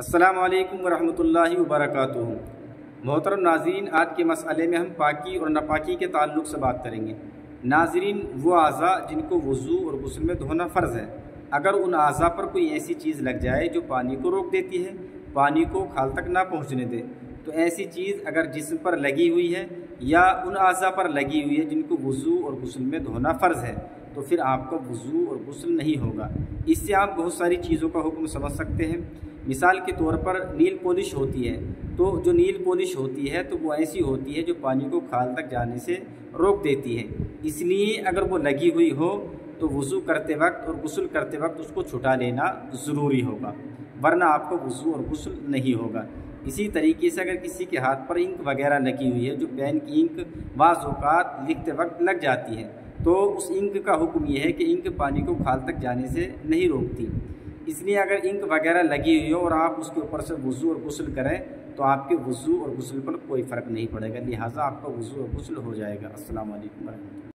असलकम वरहमल वबरक मोहतरम नाजरीन, आज के मसले में हम पाकी और नापाकी के ताल्लुक से बात करेंगे। नाजरीन, वो अज़ा जिनको वज़ू और गसल में धोना फ़र्ज़ है। अगर उन अज़ा पर कोई ऐसी चीज़ लग जाए जो पानी को रोक देती है, पानी को खाल तक ना पहुँचने दे तो ऐसी चीज़ अगर जिसम पर लगी हुई है या उन अज़ा पर लगी हुई है जिनको वज़ू और गसल में धोना फ़र्ज़ है तो फिर आपका वज़ू और गसल नहीं होगा। इससे आप बहुत सारी चीज़ों का हुक्म समझ सकते हैं। मिसाल के तौर पर नील पॉलिश होती है तो जो नील पॉलिश होती है तो वो ऐसी होती है जो पानी को खाल तक जाने से रोक देती है। इसलिए अगर वो लगी हुई हो तो वज़ू करते वक्त और गसल करते वक्त उसको छुटा लेना ज़रूरी होगा, वरना आपको वज़ू और गसल नहीं होगा। इसी तरीके से अगर किसी के हाथ पर इंक वगैरह लगी हुई है, जो पेन की इंक वाज़ात लिखते वक्त लग जाती है तो उस इंक का हुक्म यह है कि इंक पानी को खाल तक जाने से नहीं रोकती। इसलिए अगर इंक वगैरह लगी हुई हो और आप उसके ऊपर से वज़ू और गसल करें तो आपके वज़ू और गसल पर कोई फ़र्क नहीं पड़ेगा। लिहाजा आपका वज़ू और गसल हो जाएगा। असल वरहमल